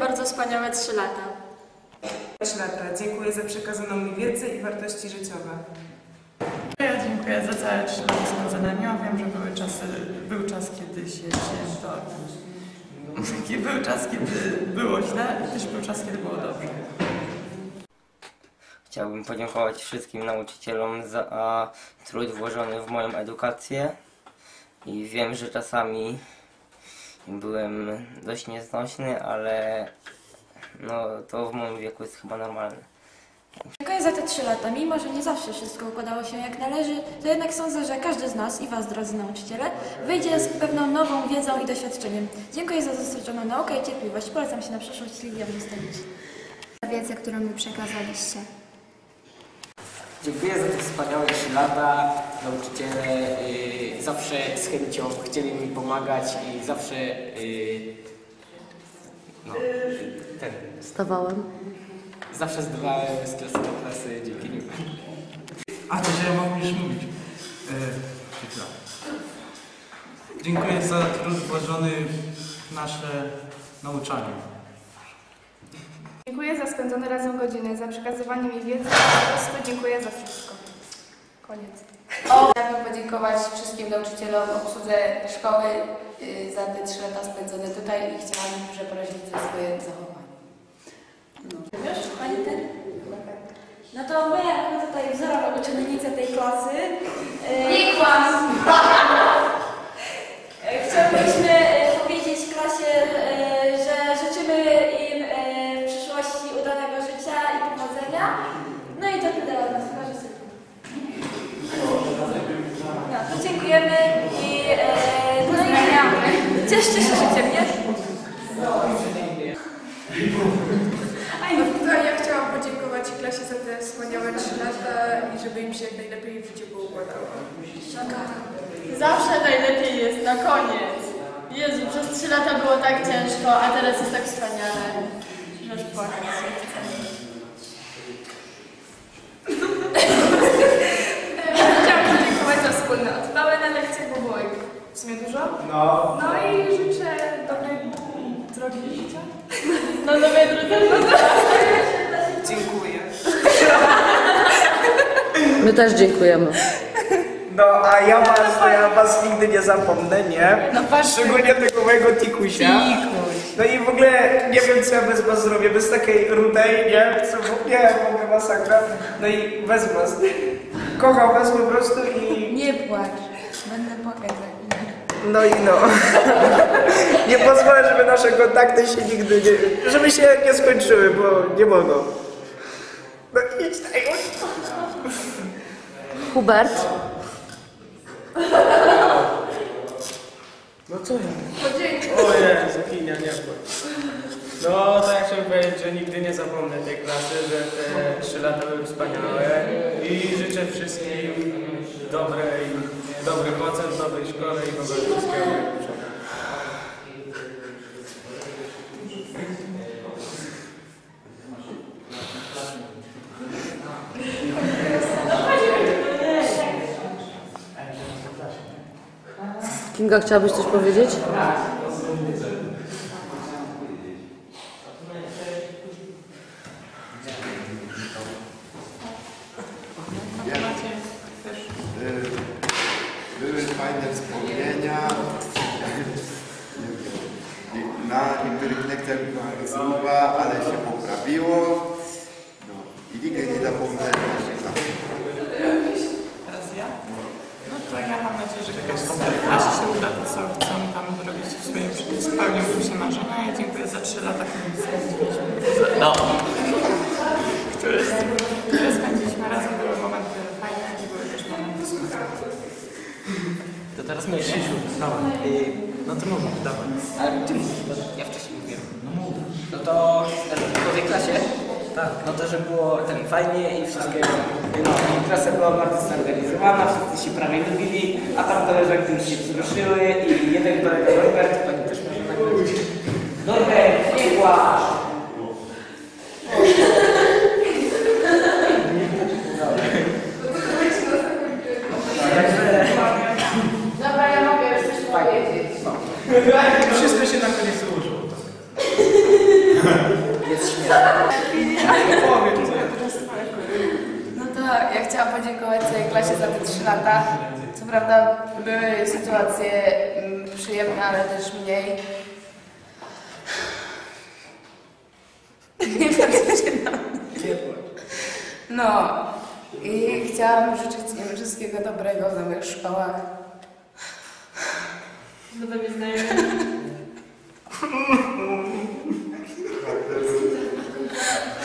Bardzo wspaniałe trzy lata. 3 lata. Dziękuję za przekazaną mi wiedzę i wartości życiowe. Ja dziękuję za całe trzy lata spędzone nią. Wiem, że były czasy, był czas, kiedy się cięto. Był czas, kiedy było źle też był czas, kiedy było dobrze. Chciałbym podziękować wszystkim nauczycielom za trud włożony w moją edukację i wiem, że czasami byłem dość nieznośny, ale no to w moim wieku jest chyba normalne. Dziękuję za te trzy lata. Mimo, że nie zawsze wszystko układało się jak należy, to jednak sądzę, że każdy z nas i Was, drodzy nauczyciele, wyjdzie z pewną nową wiedzą i doświadczeniem. Dziękuję za dostarczoną naukę i cierpliwość. Polecam się na przyszłość Lidia Wystawicz. za wiedzę, którą mi przekazaliście. Dziękuję za te wspaniałe trzy lata. Nauczyciele y, zawsze z chęcią chcieli mi pomagać i zawsze y, no, ten, Stawałem. zawsze zdawałem z klasy do klasy dzięki nim. A to, że ja mam już mówić. E. Dziękuję za trud włożony w nasze nauczanie. Dziękuję za spędzone razem godziny, za przekazywanie mi wiedzy. Po prostu dziękuję za wszystko. Koniec. Chciałabym podziękować wszystkim nauczycielom, obsłudze szkoły y, za te trzy lata spędzone tutaj i chciałabym przeprosić za swoje zachowanie. Wiesz, Pani ten? No to my, jako tutaj wzorowe uczennice tej klasy, i żeby im się jak najlepiej w życiu poukładało. Zawsze najlepiej jest na koniec. Jezu, przez trzy lata było tak ciężko, a teraz jest tak wspaniale. Chce. Chciałam podziękować za wspólne odpały na lekcjach, bo było ich w sumie dużo. No. No i życzę dobrej drogi życia. No nowej drodze. Dziękuję. My też dziękujemy. No, a ja was, ja was nigdy nie zapomnę, nie? No patrz, Szczególnie tego mojego tikusia. No i w ogóle nie wiem, co ja bez was zrobię, bez takiej rudej, nie? Co, w- nie, w ogóle masakra. No i bez was. Kocham was po prostu i... Nie płacz. Będę płakać. No i no. Nie pozwolę, żeby nasze kontakty się nigdy nie... Żeby się nie skończyły, bo nie mogą. Idź tutaj. Hubert. No co ja? O Jezu, kinia, nie. No, to ja chciałem powiedzieć, że nigdy nie zapomnę tej klasy, że te trzy lata były wspaniałe i życzę wszystkim dobrej, dobrych ocen w nowej szkole i w ogóle wszystkiego Kinga, chciałabyś coś powiedzieć? Były fajne wspomnienia. Na niektórych lekcjach była zruba, ale się poprawiło. No, I nigdy nie zapomnę naszych lat. Teraz ja? No to ja mam nadzieję, że jakaś klasie się uda to, co chcą tam zrobić w swoim życiu. Spełnią im się marzenia. Ja dziękuję za trzy lata, które spędziliśmy. No. Które, które spędziliśmy razem. Były momenty fajne i były też momenty smutne. To teraz my, nie? Dawaj. Y, No to mów, dawaj. ale ty mówisz, ja wcześniej mówiłem. No mów. No to w tej klasie? Tak. No to, że było ten fajnie i wszystkiego. No i klasa była bardzo zorganizowana, wszyscy się prawie lubili, a tam koleżanki już się wzruszyły i jeden kolega Norbert, pani też może nagrać. Norbert, nie płacz! Dobra, ja mogę już coś powiedzieć. Wszystko się na koniec ułożyło. No to ja chciałam podziękować całej klasie za te 3 lata. Co prawda były sytuacje mm, przyjemne, ale też mniej. Nie patrzcie się mnie. No i chciałam życzyć im wszystkiego dobrego w nowych szkołach. Nowymi znajomymi.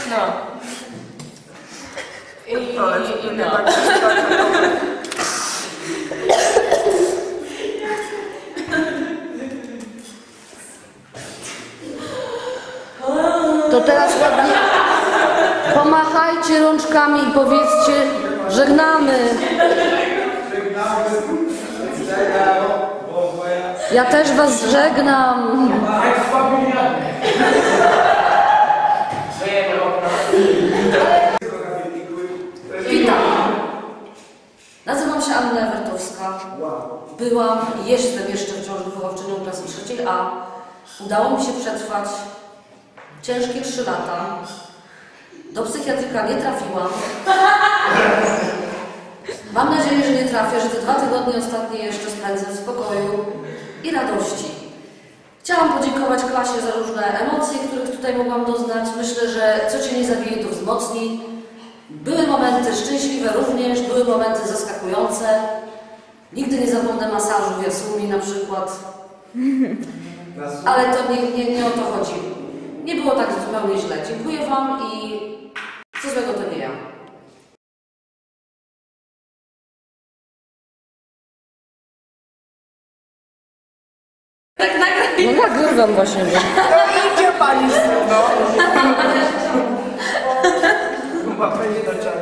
No. I, i, i no. To teraz ładnie pomachajcie rączkami i powiedzcie żegnamy. Ja też was żegnam. Udało mi się przetrwać ciężkie trzy lata. Do psychiatryka nie trafiłam. Mam nadzieję, że nie trafię, że te dwa tygodnie ostatnie jeszcze spędzę w spokoju i radości. Chciałam podziękować klasie za różne emocje, których tutaj mogłam doznać. Myślę, że co Cię nie zabije, to wzmocni. Były momenty szczęśliwe również, były momenty zaskakujące. Nigdy nie zapomnę masażu w Jasumi na przykład. Ale to nie, nie, nie o to chodzi. Nie było tak zupełnie źle. Dziękuję Wam i co złego to nie ja. Tak nagraj. No nagrywam właśnie. Idzie pani z tym, no. Chyba będzie do czarni.